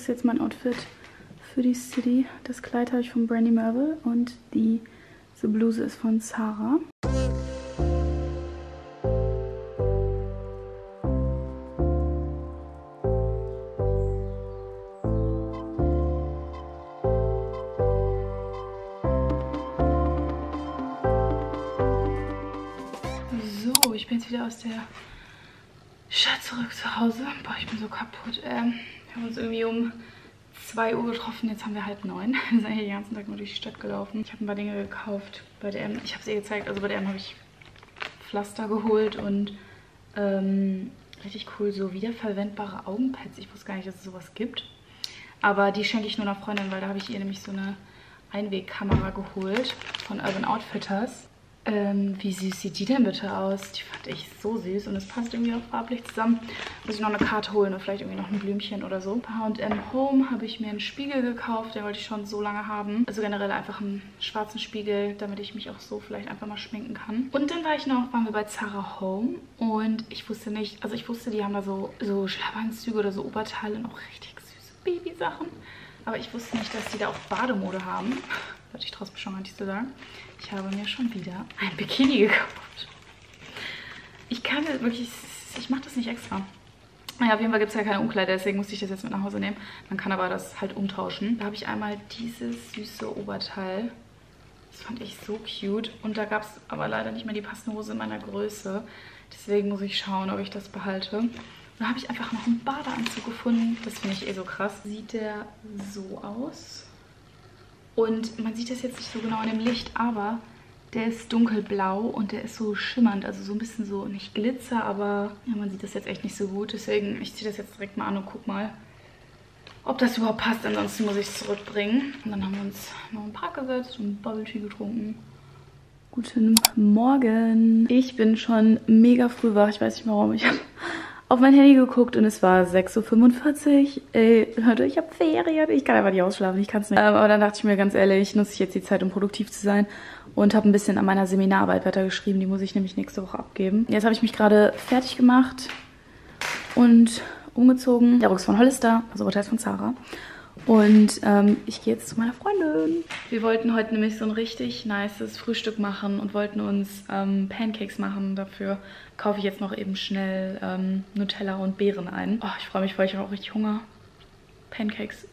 das ist jetzt mein Outfit für die City. Das Kleid habe ich von Brandy Merville und die diese Bluse ist von Zara. So, ich bin jetzt wieder aus der Stadt zurück zu Hause. Boah, ich bin so kaputt. Ähm, wir haben uns irgendwie um 2 Uhr getroffen, jetzt haben wir halb neun. Wir sind hier den ganzen Tag nur durch die Stadt gelaufen. Ich habe ein paar Dinge gekauft bei DM. Ich habe es ihr gezeigt, also bei DM habe ich Pflaster geholt und ähm, richtig cool so wiederverwendbare Augenpads. Ich wusste gar nicht, dass es sowas gibt. Aber die schenke ich nur einer Freundin, weil da habe ich ihr nämlich so eine Einwegkamera geholt von Urban Outfitters. Ähm, wie süß sieht die denn bitte aus? Die fand ich so süß und es passt irgendwie auch farblich zusammen. Muss ich noch eine Karte holen oder vielleicht irgendwie noch ein Blümchen oder so. H&M Home habe ich mir einen Spiegel gekauft, den wollte ich schon so lange haben. Also generell einfach einen schwarzen Spiegel, damit ich mich auch so vielleicht einfach mal schminken kann. Und dann war ich noch, waren wir bei Zara Home und ich wusste nicht, also ich wusste, die haben da so, so Schlafanzüge oder so Oberteile und auch richtig süße Babysachen. Aber ich wusste nicht, dass die da auch Bademode haben. Leute, ich mir schon gar nicht zu sagen. Ich habe mir schon wieder ein Bikini gekauft. Ich kann wirklich, ich mache das nicht extra. Naja, auf jeden Fall gibt es ja keine Umkleider, deswegen musste ich das jetzt mit nach Hause nehmen. Man kann aber das halt umtauschen. Da habe ich einmal dieses süße Oberteil. Das fand ich so cute. Und da gab es aber leider nicht mehr die passende Hose in meiner Größe. Deswegen muss ich schauen, ob ich das behalte. Da habe ich einfach noch einen Badeanzug gefunden. Das finde ich eh so krass. Sieht der so aus. Und man sieht das jetzt nicht so genau in dem Licht, aber der ist dunkelblau und der ist so schimmernd, also so ein bisschen so, nicht Glitzer, aber ja, man sieht das jetzt echt nicht so gut. Deswegen, ich ziehe das jetzt direkt mal an und guck mal, ob das überhaupt passt. Ansonsten muss ich es zurückbringen. Und dann haben wir uns noch im Park gesetzt und Bubble Tea getrunken. Guten Morgen. Ich bin schon mega früh wach. Ich weiß nicht warum. Ich habe auf mein Handy geguckt und es war 6.45 Uhr. Ey, Leute, ich habe Ferien. Ich kann einfach nicht ausschlafen. Ich kann es nicht. Ähm, aber dann dachte ich mir ganz ehrlich, nutze ich jetzt die Zeit, um produktiv zu sein. Und habe ein bisschen an meiner Seminararbeit weitergeschrieben. Die muss ich nämlich nächste Woche abgeben. Jetzt habe ich mich gerade fertig gemacht und umgezogen. Der Rucks von Hollister, also Urteil von Zara. Und ähm, ich gehe jetzt zu meiner Freundin. Wir wollten heute nämlich so ein richtig nices Frühstück machen und wollten uns ähm, Pancakes machen. Dafür kaufe ich jetzt noch eben schnell ähm, Nutella und Beeren ein. Oh, ich freue mich, weil ich habe auch richtig Hunger. Pancakes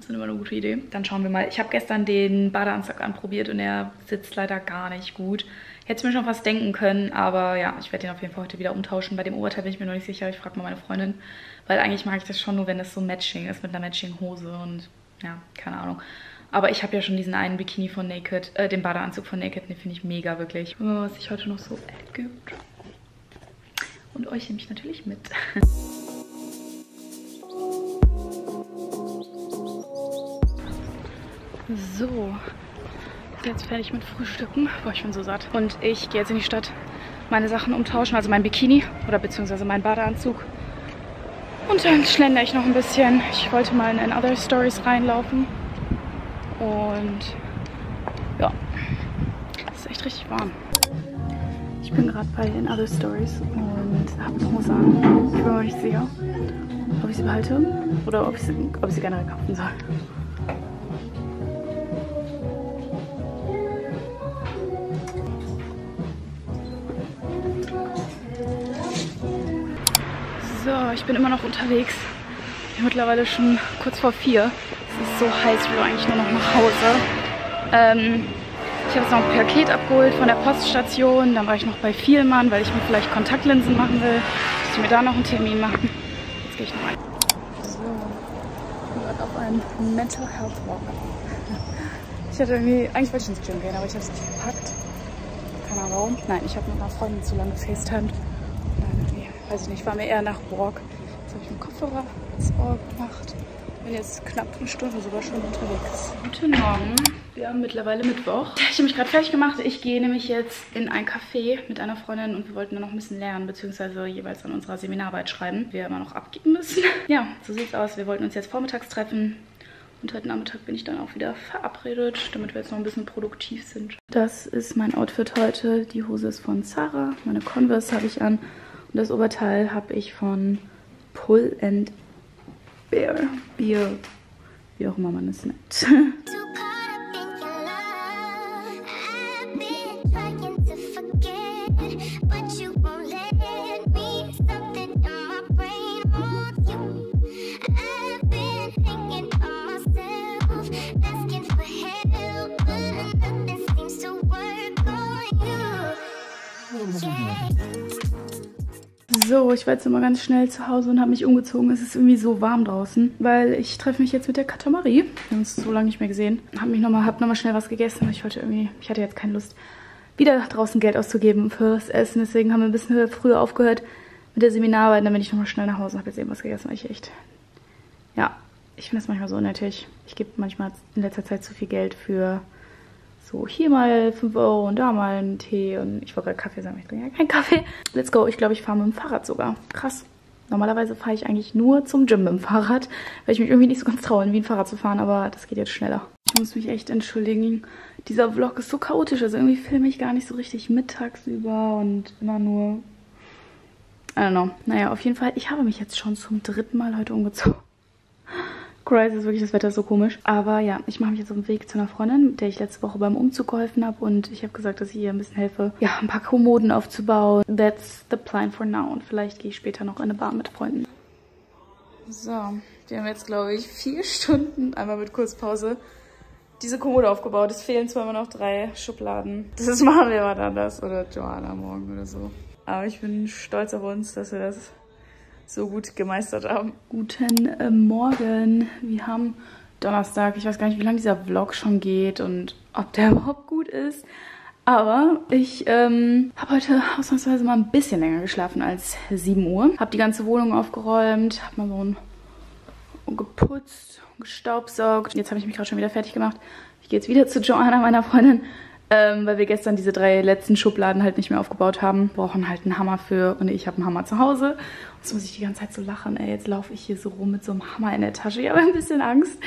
sind immer eine gute Idee. Dann schauen wir mal. Ich habe gestern den Badeanzug anprobiert und er sitzt leider gar nicht gut. Hätte mir schon fast denken können, aber ja, ich werde den auf jeden Fall heute wieder umtauschen. Bei dem Oberteil bin ich mir noch nicht sicher. Ich frage mal meine Freundin, weil eigentlich mag ich das schon nur, wenn das so Matching ist mit einer Matching-Hose und ja, keine Ahnung. Aber ich habe ja schon diesen einen Bikini von Naked, äh, den Badeanzug von Naked, den finde ich mega, wirklich. Was sich heute noch so ergibt. Und euch nehme ich natürlich mit. So, jetzt fertig mit Frühstücken. Boah, ich bin so satt. Und ich gehe jetzt in die Stadt meine Sachen umtauschen, also mein Bikini oder beziehungsweise meinen Badeanzug. Und dann schlendere ich noch ein bisschen. Ich wollte mal in Other Stories reinlaufen. Und ja, es ist echt richtig warm. Ich bin gerade bei den Other Stories und habe eine Hose an. Ich bin mir nicht sicher, ob ich sie behalte oder ob ich sie, ob ich sie generell kaufen soll. Bin immer noch unterwegs. Ich bin mittlerweile schon kurz vor vier. Es ist so heiß, ich will eigentlich nur noch nach Hause. Ähm, ich habe jetzt noch ein Paket abgeholt von der Poststation. Dann war ich noch bei Vielmann, weil ich mir vielleicht Kontaktlinsen machen will. Muss ich mir da noch einen Termin machen. Jetzt gehe ich noch rein. So, ich bin gerade auf einem Mental Health Walk. Ich hatte irgendwie, eigentlich wollte ich ins Gym gehen, aber ich habe es nicht gepackt. Keine Ahnung warum. Nein, ich habe mit einer Freundin zu lange FaceTimed. Weiß ich nicht, war mir eher nach Borg. Jetzt habe ich meinen Kopfhörer ins Ohr gemacht. Bin jetzt knapp eine Stunde sogar schon unterwegs. Guten Morgen. Wir haben mittlerweile Mittwoch. Ich habe mich gerade fertig gemacht. Ich gehe nämlich jetzt in ein Café mit einer Freundin und wir wollten dann noch ein bisschen lernen, beziehungsweise jeweils an unserer Seminararbeit schreiben, wir immer noch abgeben müssen. Ja, so sieht's aus. Wir wollten uns jetzt vormittags treffen. Und heute Nachmittag bin ich dann auch wieder verabredet, damit wir jetzt noch ein bisschen produktiv sind. Das ist mein Outfit heute. Die Hose ist von Zara. Meine Converse habe ich an. Und das Oberteil habe ich von Pull and Bear. Beer. Wie auch immer man es nennt. So, ich war jetzt immer ganz schnell zu Hause und habe mich umgezogen. Es ist irgendwie so warm draußen, weil ich treffe mich jetzt mit der Katamarie. Wir haben uns so lange nicht mehr gesehen. Habe mich nochmal, hab nochmal schnell was gegessen. Ich wollte irgendwie, ich hatte jetzt keine Lust, wieder draußen Geld auszugeben fürs Essen. Deswegen haben wir ein bisschen früher aufgehört mit der Seminararbeit. Dann bin ich nochmal schnell nach Hause und habe jetzt eben was gegessen, ich echt, ja, ich finde das manchmal so unnötig. Ich gebe manchmal in letzter Zeit zu viel Geld für so hier mal 5 Euro und da mal einen Tee und ich wollte gerade Kaffee sagen, ich trinke ja keinen Kaffee. Let's go. Ich glaube, ich fahre mit dem Fahrrad sogar. Krass. Normalerweise fahre ich eigentlich nur zum Gym mit dem Fahrrad, weil ich mich irgendwie nicht so ganz traue, in Wien Fahrrad zu fahren, aber das geht jetzt schneller. Ich muss mich echt entschuldigen. Dieser Vlog ist so chaotisch, also irgendwie filme ich gar nicht so richtig mittagsüber und immer nur... I don't know. Naja, auf jeden Fall, ich habe mich jetzt schon zum dritten Mal heute umgezogen. Crazy ist wirklich, das Wetter so komisch. Aber ja, ich mache mich jetzt auf den Weg zu einer Freundin, der ich letzte Woche beim Umzug geholfen habe. Und ich habe gesagt, dass ich ihr ein bisschen helfe, ja, ein paar Kommoden aufzubauen. That's the plan for now. Und vielleicht gehe ich später noch in eine Bar mit Freunden. So, wir haben jetzt, glaube ich, vier Stunden, einmal mit Kurzpause, diese Kommode aufgebaut. Es fehlen zwar immer noch drei Schubladen. Das machen wir mal das oder Joanna morgen oder so. Aber ich bin stolz auf uns, dass wir das so gut gemeistert haben. Guten äh, Morgen. Wir haben Donnerstag. Ich weiß gar nicht, wie lange dieser Vlog schon geht und ob der überhaupt gut ist. Aber ich ähm, habe heute ausnahmsweise mal ein bisschen länger geschlafen als 7 Uhr. Habe die ganze Wohnung aufgeräumt, habe mal so ein geputzt, gestaubsaugt. Jetzt habe ich mich gerade schon wieder fertig gemacht. Ich gehe jetzt wieder zu Joanna, meiner Freundin, ähm, weil wir gestern diese drei letzten Schubladen halt nicht mehr aufgebaut haben. Brauchen halt einen Hammer für und ich habe einen Hammer zu Hause. Jetzt muss ich die ganze Zeit so lachen, ey. Jetzt laufe ich hier so rum mit so einem Hammer in der Tasche. Ich habe ein bisschen Angst.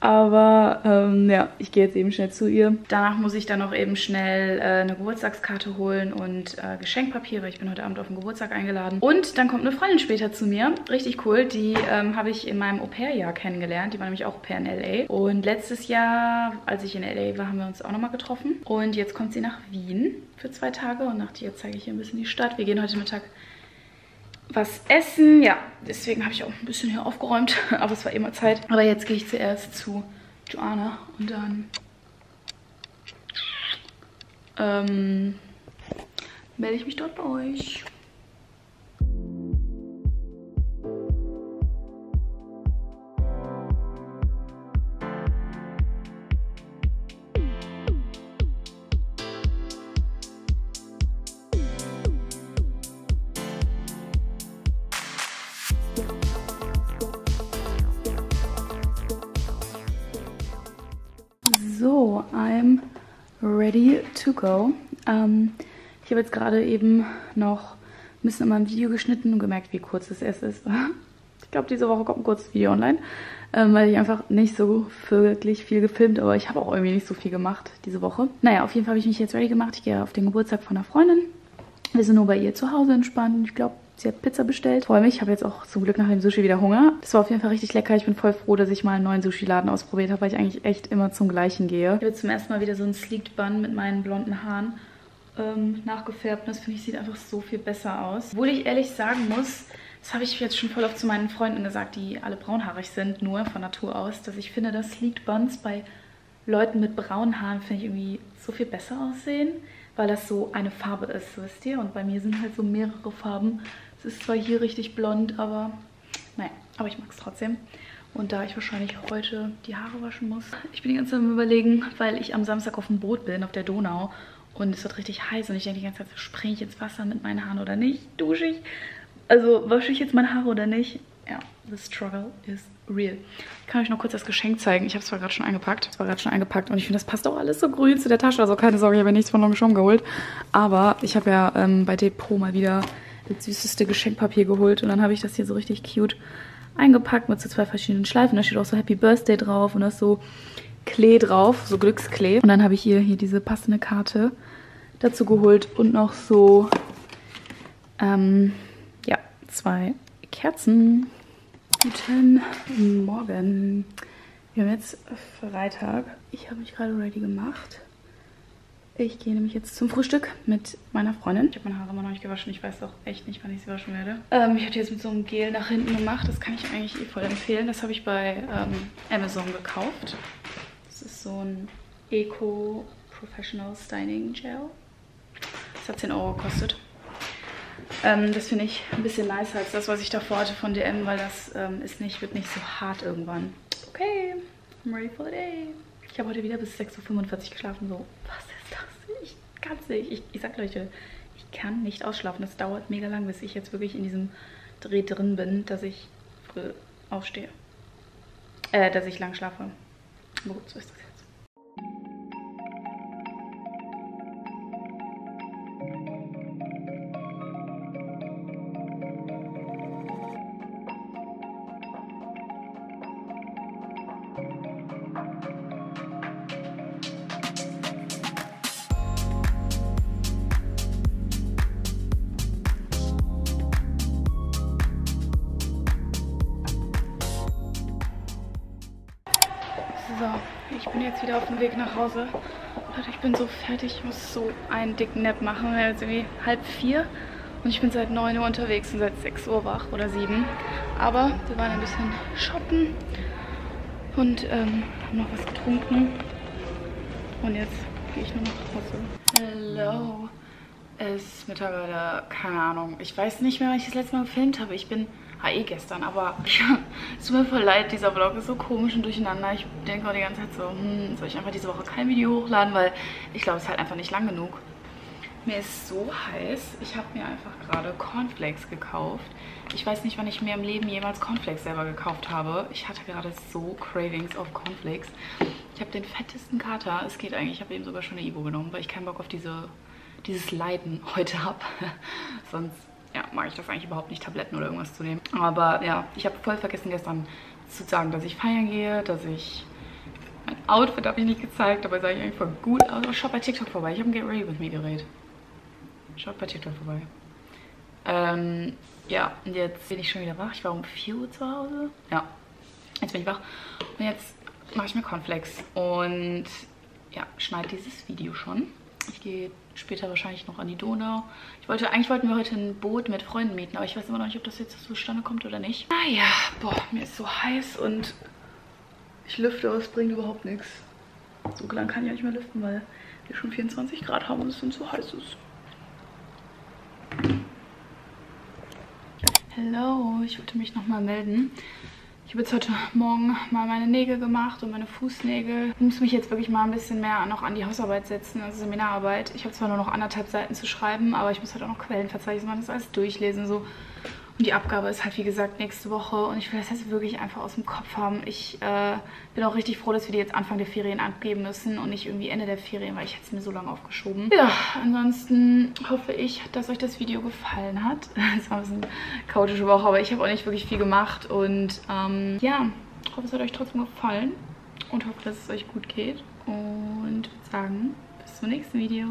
Aber ähm, ja, ich gehe jetzt eben schnell zu ihr. Danach muss ich dann noch eben schnell äh, eine Geburtstagskarte holen und äh, Geschenkpapier, ich bin heute Abend auf den Geburtstag eingeladen. Und dann kommt eine Freundin später zu mir. Richtig cool. Die ähm, habe ich in meinem Au-pair-Jahr kennengelernt. Die war nämlich auch Au-pair in L.A. Und letztes Jahr, als ich in L.A. war, haben wir uns auch nochmal getroffen. Und jetzt kommt sie nach Wien für zwei Tage. Und nach dir zeige ich ihr ein bisschen die Stadt. Wir gehen heute Mittag was essen. Ja, deswegen habe ich auch ein bisschen hier aufgeräumt. Aber es war immer Zeit. Aber jetzt gehe ich zuerst zu Joanna und dann ähm, melde ich mich dort bei euch. Ready to go. Ähm, ich habe jetzt gerade eben noch ein bisschen in meinem Video geschnitten und gemerkt, wie kurz es erst ist. Ich glaube, diese Woche kommt ein kurzes Video online, ähm, weil ich einfach nicht so wirklich viel gefilmt, aber ich habe auch irgendwie nicht so viel gemacht diese Woche. Naja, auf jeden Fall habe ich mich jetzt ready gemacht. Ich gehe auf den Geburtstag von einer Freundin. Wir sind nur bei ihr zu Hause entspannt. Ich glaube, Sie hat Pizza bestellt. Freue mich. Ich habe jetzt auch zum Glück nach dem Sushi wieder Hunger. Das war auf jeden Fall richtig lecker. Ich bin voll froh, dass ich mal einen neuen Sushi-Laden ausprobiert habe, weil ich eigentlich echt immer zum gleichen gehe. Ich habe zum ersten Mal wieder so einen Sleeked Bun mit meinen blonden Haaren ähm, nachgefärbt. Und das finde ich sieht einfach so viel besser aus. Obwohl ich ehrlich sagen muss, das habe ich jetzt schon voll oft zu meinen Freunden gesagt, die alle braunhaarig sind, nur von Natur aus, dass ich finde, dass Sleeked Buns bei Leuten mit braunen Haaren finde ich irgendwie so viel besser aussehen, weil das so eine Farbe ist, wisst ihr? Und bei mir sind halt so mehrere Farben. Es ist zwar hier richtig blond, aber naja, aber ich mag es trotzdem. Und da ich wahrscheinlich heute die Haare waschen muss. Ich bin die ganze Zeit am überlegen, weil ich am Samstag auf dem Boot bin, auf der Donau. Und es wird richtig heiß und ich denke die ganze Zeit, springe ich ins Wasser mit meinen Haaren oder nicht? Dusche ich? Also wasche ich jetzt meine Haare oder nicht? Ja, the struggle is real. Ich kann euch noch kurz das Geschenk zeigen. Ich habe es zwar gerade schon eingepackt. Es war gerade schon eingepackt und ich finde, das passt auch alles so grün zu der Tasche. Also keine Sorge, ich habe ja nichts von Longchamp geholt. Aber ich habe ja ähm, bei Depot mal wieder das süßeste Geschenkpapier geholt. Und dann habe ich das hier so richtig cute eingepackt mit so zwei verschiedenen Schleifen. Da steht auch so Happy Birthday drauf und da ist so Klee drauf, so Glücksklee. Und dann habe ich hier, hier diese passende Karte dazu geholt und noch so, ähm, ja, zwei Kerzen. Guten Morgen. Wir haben jetzt Freitag. Ich habe mich gerade ready gemacht. Ich gehe nämlich jetzt zum Frühstück mit meiner Freundin. Ich habe meine Haare immer noch nicht gewaschen. Ich weiß auch echt nicht, wann ich sie waschen werde. Ähm, ich habe die jetzt mit so einem Gel nach hinten gemacht. Das kann ich eigentlich eh voll empfehlen. Das habe ich bei ähm, Amazon gekauft. Das ist so ein Eco Professional Styling Gel. Das hat 10 Euro gekostet. Ähm, das finde ich ein bisschen nicer als das, was ich davor hatte von DM, weil das ähm, ist nicht, wird nicht so hart irgendwann. Okay, I'm ready for the day. Ich habe heute wieder bis 6.45 Uhr geschlafen. So, was ist das? Ich kann es nicht. Ich, ich sag Leute, ich kann nicht ausschlafen. Das dauert mega lang, bis ich jetzt wirklich in diesem Dreh drin bin, dass ich früh aufstehe. Äh, dass ich lang schlafe. Gut, so ist das jetzt wieder auf dem Weg nach Hause. Leute, ich bin so fertig. Ich muss so einen dicken Nap machen. Wir sind irgendwie halb vier und ich bin seit 9 Uhr unterwegs und seit 6 Uhr wach oder 7. Aber wir waren ein bisschen shoppen und ähm, haben noch was getrunken. Und jetzt gehe ich nur nach Hause. Hello. Es ist oder keine Ahnung. Ich weiß nicht mehr, wann ich das letzte Mal gefilmt habe. Ich bin Ah, eh gestern, aber es tut mir voll leid, dieser Vlog ist so komisch und durcheinander. Ich denke auch die ganze Zeit so, hm, soll ich einfach diese Woche kein Video hochladen, weil ich glaube, es ist halt einfach nicht lang genug. Mir ist so heiß. Ich habe mir einfach gerade Cornflakes gekauft. Ich weiß nicht, wann ich mir im Leben jemals Cornflakes selber gekauft habe. Ich hatte gerade so Cravings auf Cornflakes. Ich habe den fettesten Kater. Es geht eigentlich. Ich habe eben sogar schon eine Ibo genommen, weil ich keinen Bock auf diese, dieses Leiden heute habe. Sonst ja, mag ich das eigentlich überhaupt nicht, Tabletten oder irgendwas zu nehmen. Aber ja, ich habe voll vergessen gestern zu sagen, dass ich feiern gehe, dass ich... Mein Outfit habe ich nicht gezeigt, aber sah ich eigentlich voll gut aus. Aber schaut bei TikTok vorbei. Ich habe ein Get Ready With Me Gerät. Schaut bei TikTok vorbei. Ähm, ja, und jetzt bin ich schon wieder wach. Ich war um 4 Uhr zu Hause. Ja, jetzt bin ich wach. Und jetzt mache ich mir Cornflakes und ja, schneide dieses Video schon. Ich gehe später wahrscheinlich noch an die Donau. Ich wollte, eigentlich wollten wir heute ein Boot mit Freunden mieten, aber ich weiß immer noch nicht, ob das jetzt zustande kommt oder nicht. Naja, boah, mir ist so heiß und ich lüfte, aber es bringt überhaupt nichts. So lang kann ich ja nicht mehr lüften, weil wir schon 24 Grad haben und es dann so heiß ist. Hallo, ich wollte mich nochmal melden. Ich habe jetzt heute Morgen mal meine Nägel gemacht und meine Fußnägel. Ich muss mich jetzt wirklich mal ein bisschen mehr noch an die Hausarbeit setzen, also Seminararbeit. Ich habe zwar nur noch anderthalb Seiten zu schreiben, aber ich muss halt auch noch Quellenverzeichnis machen, das alles durchlesen. So. Die Abgabe ist halt, wie gesagt, nächste Woche. Und ich will das jetzt wirklich einfach aus dem Kopf haben. Ich äh, bin auch richtig froh, dass wir die jetzt Anfang der Ferien abgeben müssen und nicht irgendwie Ende der Ferien, weil ich hätte es mir so lange aufgeschoben. Ja, ansonsten hoffe ich, dass euch das Video gefallen hat. Es war ein bisschen chaotische Woche, aber ich habe auch nicht wirklich viel gemacht. Und ähm, ja, ich hoffe, es hat euch trotzdem gefallen. Und hoffe, dass es euch gut geht. Und würde sagen, bis zum nächsten Video.